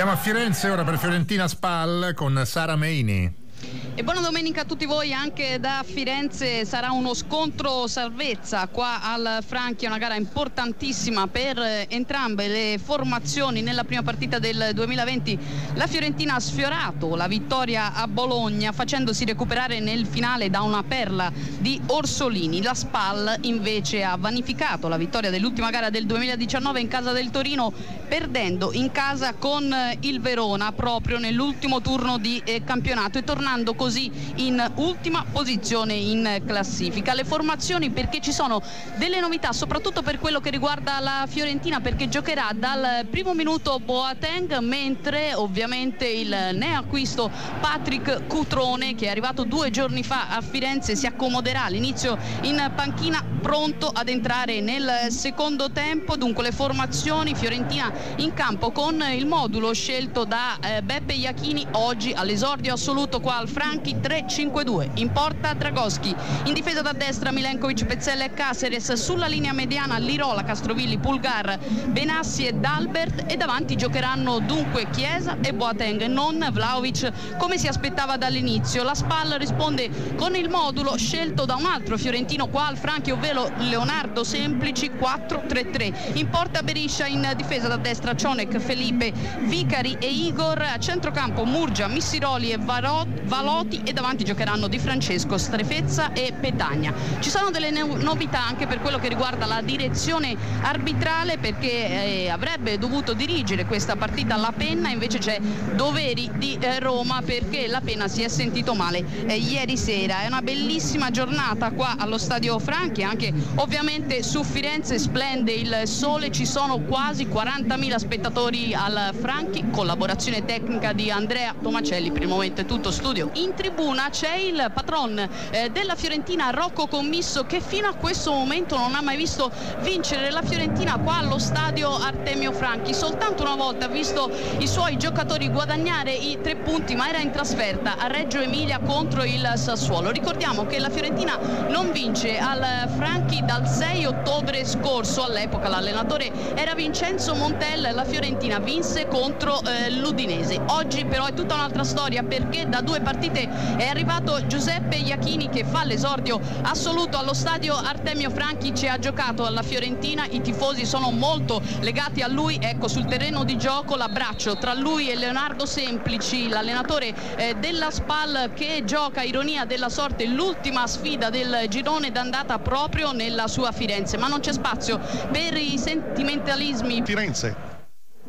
Andiamo a Firenze ora per Fiorentina Spal con Sara Meini. E buona domenica a tutti voi anche da Firenze sarà uno scontro salvezza qua al Franchi, una gara importantissima per entrambe le formazioni nella prima partita del 2020. La Fiorentina ha sfiorato la vittoria a Bologna facendosi recuperare nel finale da una perla di Orsolini. La Spal invece ha vanificato la vittoria dell'ultima gara del 2019 in casa del Torino perdendo in casa con il Verona proprio nell'ultimo turno di eh, campionato e tornando così così in ultima posizione in classifica. Le formazioni perché ci sono delle novità soprattutto per quello che riguarda la Fiorentina perché giocherà dal primo minuto Boateng mentre ovviamente il neoacquisto Patrick Cutrone che è arrivato due giorni fa a Firenze si accomoderà all'inizio in panchina pronto ad entrare nel secondo tempo dunque le formazioni Fiorentina in campo con il modulo scelto da eh, Beppe Iachini oggi all'esordio assoluto qua al Frank Bianchi 3-5-2 in porta Dragoschi. In difesa da destra Milenkovic, Pezzella e Caceres sulla linea mediana Lirola, Castrovilli, Pulgar Benassi e Dalbert e davanti giocheranno dunque Chiesa e Boateng non Vlaovic come si aspettava dall'inizio. La spalla risponde con il modulo scelto da un altro fiorentino qua al Franchi ovvero Leonardo Semplici 4-3-3 in porta Beriscia in difesa da destra Cionec, Felipe, Vicari e Igor. A centrocampo Murgia, Missiroli e Valotti Totti e davanti giocheranno Di Francesco, Strefezza e Petagna. Ci sono delle novità anche per quello che riguarda la direzione arbitrale perché eh, avrebbe dovuto dirigere questa partita la Penna, invece c'è Doveri di eh, Roma perché la Penna si è sentito male eh, ieri sera. È una bellissima giornata qua allo Stadio Franchi, anche ovviamente su Firenze splende il sole, ci sono quasi 40.000 spettatori al Franchi, collaborazione tecnica di Andrea Tomacelli, per il momento è tutto studio. In tribuna c'è il patron eh, della Fiorentina Rocco Commisso che fino a questo momento non ha mai visto vincere la Fiorentina qua allo stadio Artemio Franchi. Soltanto una volta ha visto i suoi giocatori guadagnare i tre punti ma era in trasferta a Reggio Emilia contro il Sassuolo. Ricordiamo che la Fiorentina non vince al Franchi dal 6 ottobre scorso. All'epoca l'allenatore era Vincenzo Montel la Fiorentina vinse contro eh, l'Udinese. Oggi però è tutta un'altra storia perché da due partite è arrivato Giuseppe Iachini che fa l'esordio assoluto allo stadio. Artemio Franchi, ci ha giocato alla Fiorentina, i tifosi sono molto legati a lui, ecco sul terreno di gioco l'abbraccio tra lui e Leonardo Semplici, l'allenatore eh, della SPAL che gioca ironia della sorte l'ultima sfida del girone d'andata proprio nella sua Firenze, ma non c'è spazio per i sentimentalismi. Firenze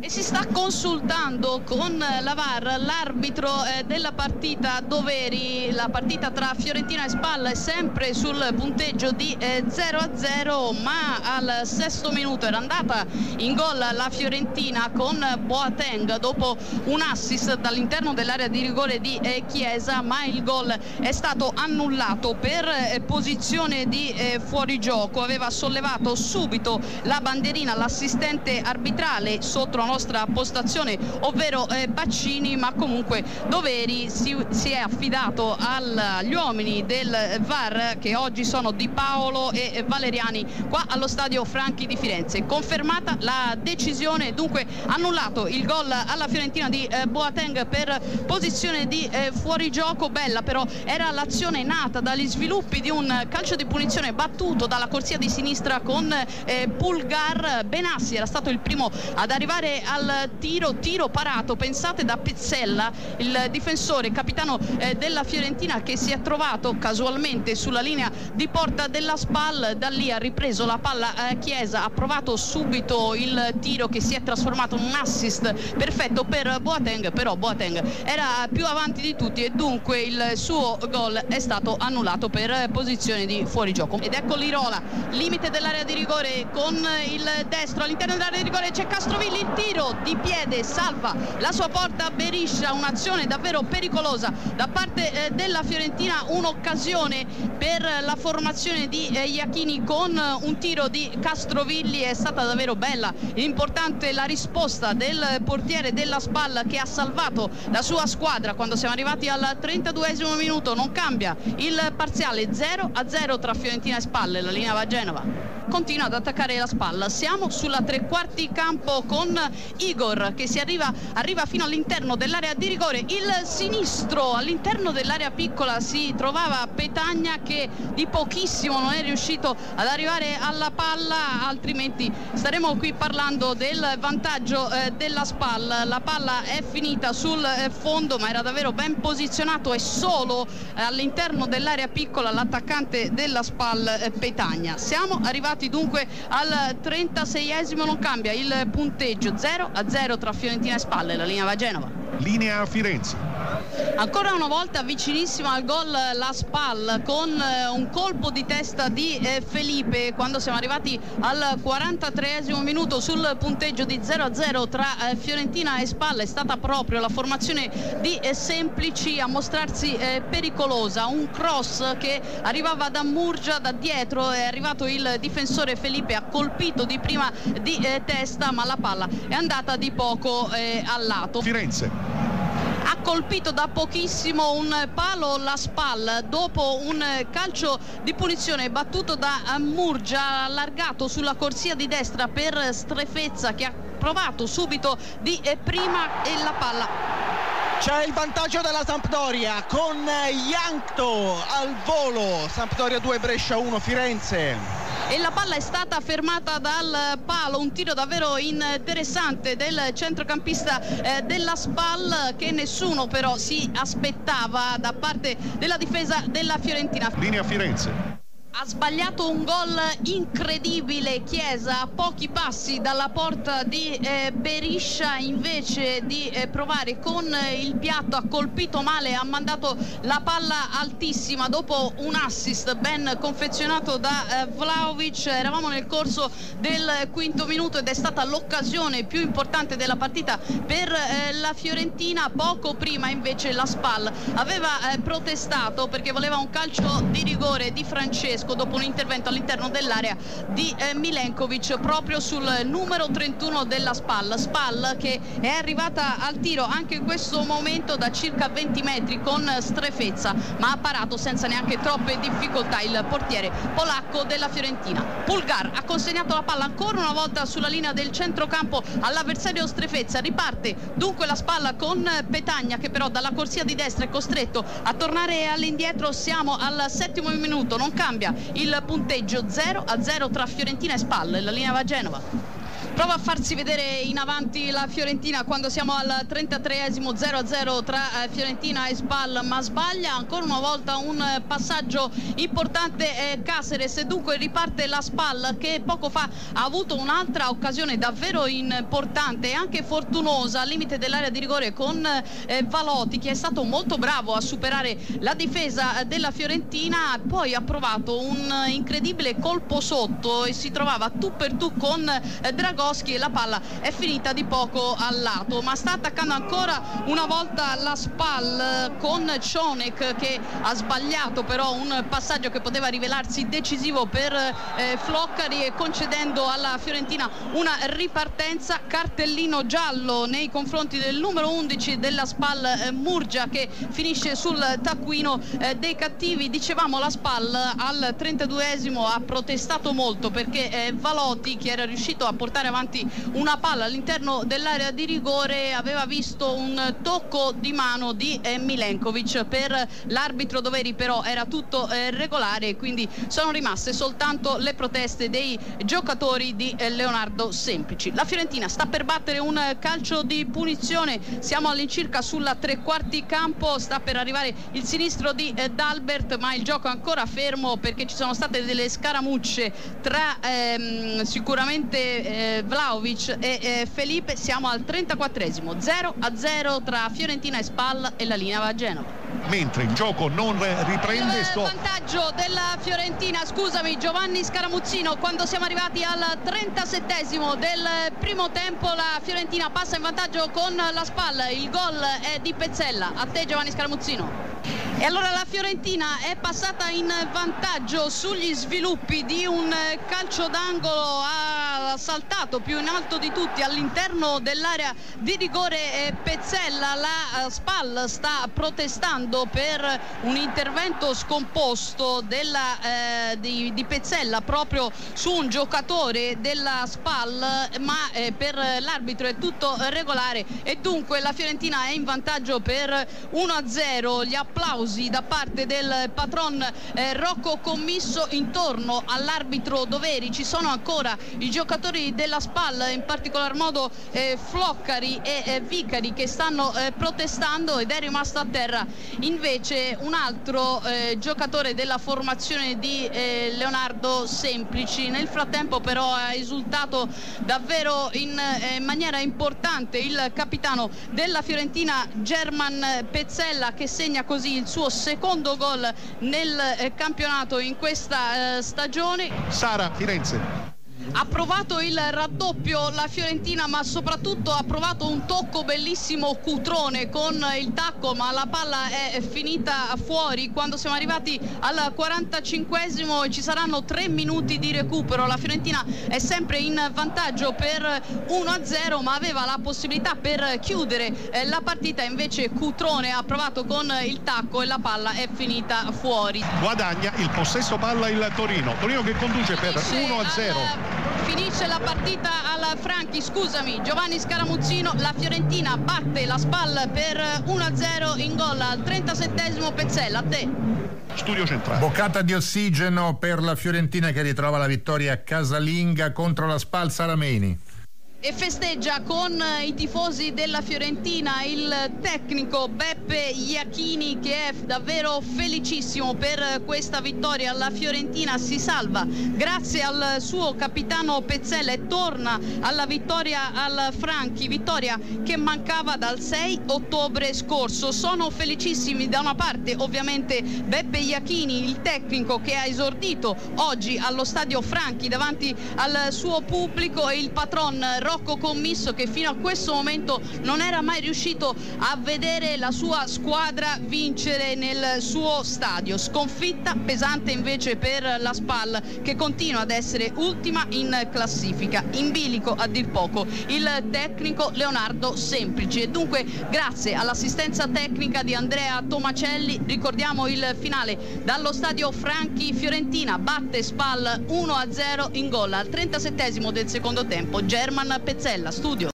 e si sta consultando con la VAR l'arbitro eh, della partita Doveri, la partita tra Fiorentina e Spalla è sempre sul punteggio di 0 a 0 ma al sesto minuto era andata in gol la Fiorentina con Boateng dopo un assist dall'interno dell'area di rigore di eh, Chiesa ma il gol è stato annullato per eh, posizione di fuorigioco, aveva sollevato subito la bandierina l'assistente arbitrale sotto nostra postazione, ovvero eh, Baccini, ma comunque Doveri si, si è affidato agli uomini del VAR che oggi sono Di Paolo e Valeriani qua allo stadio Franchi di Firenze. Confermata la decisione, dunque annullato il gol alla Fiorentina di eh, Boateng per posizione di eh, fuorigioco, bella però era l'azione nata dagli sviluppi di un calcio di punizione battuto dalla corsia di sinistra con eh, Pulgar Benassi, era stato il primo ad arrivare al tiro, tiro parato, pensate da Pizzella, il difensore capitano eh, della Fiorentina che si è trovato casualmente sulla linea di porta della SPAL, da lì ha ripreso la palla eh, Chiesa, ha provato subito il tiro che si è trasformato in un assist perfetto per Boateng, però Boateng era più avanti di tutti e dunque il suo gol è stato annullato per posizione di fuorigioco. Ed ecco Lirola, limite dell'area di rigore con il destro, all'interno dell'area di rigore c'è Castrovilli, il tiro tiro di piede salva. La sua porta Beriscia, un'azione davvero pericolosa da parte eh, della Fiorentina, un'occasione per la formazione di eh, Iachini con un tiro di Castrovilli, è stata davvero bella, importante la risposta del portiere della Spalla che ha salvato la sua squadra. Quando siamo arrivati al 32 minuto, non cambia il parziale. 0 a 0 tra Fiorentina e Spalle, la linea va a Genova. Continua ad attaccare la spalla. Siamo sulla tre quarti campo con Igor che si arriva, arriva fino all'interno dell'area di rigore. Il sinistro all'interno dell'area piccola si trovava Petagna che di pochissimo non è riuscito ad arrivare alla palla, altrimenti staremo qui parlando del vantaggio eh, della spalla. La palla è finita sul eh, fondo ma era davvero ben posizionato e solo eh, all'interno dell'area piccola l'attaccante della spalla eh, Petagna. Siamo arrivati dunque al 36esimo, non cambia il punteggio 0 a 0 tra Fiorentina e Spalle, la linea va a Genova. Linea Firenze. Ancora una volta vicinissima al gol la Spal con eh, un colpo di testa di eh, Felipe. Quando siamo arrivati al 43 minuto sul punteggio di 0-0 tra eh, Fiorentina e Spal è stata proprio la formazione di Semplici a mostrarsi pericolosa. Un cross che arrivava da Murgia da dietro è arrivato il difensore Felipe ha colpito di prima di testa ma la palla è andata di poco al lato. Firenze colpito da pochissimo un palo la spalla dopo un calcio di punizione battuto da Murgia allargato sulla corsia di destra per Strefezza che ha provato subito di prima e la palla. C'è il vantaggio della Sampdoria con Yankto al volo. Sampdoria 2 Brescia 1 Firenze e la palla è stata fermata dal palo, un tiro davvero interessante del centrocampista eh, della SPAL che nessuno però si aspettava da parte della difesa della Fiorentina. Linea Firenze ha sbagliato un gol incredibile Chiesa a pochi passi dalla porta di eh, Beriscia invece di eh, provare con il piatto. Ha colpito male ha mandato la palla altissima dopo un assist ben confezionato da eh, Vlaovic eravamo nel corso del quinto minuto ed è stata l'occasione più importante della partita per eh, la Fiorentina. Poco prima invece la SPAL aveva eh, protestato perché voleva un calcio di rigore di Francesco Tedesco dopo un intervento all'interno dell'area di eh, Milenkovic proprio sul numero 31 della Spal. Spal che è arrivata al tiro anche in questo momento da circa 20 metri con strefezza ma ha parato senza neanche troppe difficoltà il portiere polacco della Fiorentina. Pulgar ha consegnato la palla ancora una volta sulla linea del centrocampo all'avversario strefezza. Riparte dunque la spalla con Petagna che però dalla corsia di destra è costretto a tornare all'indietro. Siamo al settimo minuto, non cambia il punteggio 0 a 0 tra Fiorentina e Spalle, la linea va a Genova prova a farsi vedere in avanti la Fiorentina quando siamo al 33esimo 0-0 tra eh, Fiorentina e Spal ma sbaglia ancora una volta un passaggio importante è Caceres dunque riparte la Spal che poco fa ha avuto un'altra occasione davvero importante e anche fortunosa al limite dell'area di rigore con eh, Valotti che è stato molto bravo a superare la difesa della Fiorentina. Poi ha provato un incredibile colpo sotto e si trovava tu per tu con eh, Lewandowski e la palla è finita di poco al lato ma sta attaccando ancora una volta la SPAL con Cionek che ha sbagliato però un passaggio che poteva rivelarsi decisivo per eh, Floccari e concedendo alla Fiorentina una ripartenza. Cartellino giallo nei confronti del numero 11 della SPAL eh, Murgia che finisce sul taccuino eh, dei cattivi. Dicevamo la SPAL al 32esimo ha protestato molto perché eh, Valotti che era riuscito a portare avanti avanti una palla all'interno dell'area di rigore. Aveva visto un tocco di mano di Milenkovic per l'arbitro Doveri però era tutto eh, regolare quindi sono rimaste soltanto le proteste dei giocatori di eh, Leonardo Semplici. La Fiorentina sta per battere un calcio di punizione. Siamo all'incirca sulla tre quarti campo. Sta per arrivare il sinistro di eh, Dalbert ma il gioco è ancora fermo perché ci sono state delle scaramucce tra ehm, sicuramente eh, Vlaovic e eh, Felipe siamo al 34esimo 0 a 0 tra Fiorentina e Spal e la linea va a Genova. Mentre il gioco non riprende il sto... vantaggio della Fiorentina scusami Giovanni Scaramuzzino quando siamo arrivati al 37esimo del primo tempo la Fiorentina passa in vantaggio con la Spal. Il gol è di Pezzella. A te Giovanni Scaramuzzino. E allora la Fiorentina è passata in vantaggio sugli sviluppi di un calcio d'angolo a saltato più in alto di tutti all'interno dell'area di rigore eh, Pezzella. La eh, SPAL sta protestando per un intervento scomposto della, eh, di, di, Pezzella proprio su un giocatore della SPAL, ma eh, per l'arbitro è tutto regolare e dunque la Fiorentina è in vantaggio per 1-0. Gli applausi da parte del patron eh, Rocco Commisso intorno all'arbitro Doveri. Ci sono ancora i giocatori della SPAL, in particolar modo eh, Floccari e eh, Vicari che stanno eh, protestando ed è rimasto a terra invece un altro eh, giocatore della formazione di eh, Leonardo Semplici. Nel frattempo però ha esultato davvero in maniera importante il capitano della Fiorentina German Pezzella che segna così il suo secondo gol nel campionato in questa stagione. Sara Firenze ha provato il raddoppio la Fiorentina ma soprattutto ha provato un tocco bellissimo Cutrone con il tacco ma la palla è finita fuori. Quando siamo arrivati al 45esimo e ci saranno tre minuti di recupero la Fiorentina è sempre in vantaggio per 1-0 ma aveva la possibilità per chiudere eh, la partita. Invece Cutrone ha provato con il tacco e la palla è finita fuori. Guadagna il possesso palla il Torino. Torino che conduce per 1-0 finisce la partita al Franchi, scusami, Giovanni Scaramuzzino, la Fiorentina batte la spalla per 1-0 in gol al 37esimo Pezzella, a te. Studio centrale. Boccata di ossigeno per la Fiorentina che ritrova la vittoria casalinga contro la Spal Sarameni e festeggia con i tifosi della Fiorentina il tecnico Beppe Iachini che è davvero felicissimo per questa vittoria. La Fiorentina si salva grazie al suo capitano Pezzella e torna alla vittoria al Franchi, vittoria che mancava dal 6 ottobre scorso. Sono felicissimi da una parte ovviamente Beppe Iachini, il tecnico che ha esordito oggi allo stadio Franchi davanti al suo pubblico e il patron Rocco Commisso che fino a questo momento non era mai riuscito a vedere la sua squadra vincere nel suo stadio. Sconfitta pesante invece per la SPAL che continua ad essere ultima in classifica. In bilico a dir poco il tecnico Leonardo Semplici e dunque grazie all'assistenza tecnica di Andrea Tomacelli ricordiamo il finale dallo stadio Franchi Fiorentina batte SPAL 1-0 in gol al 37 del secondo tempo German Pezzella, studio.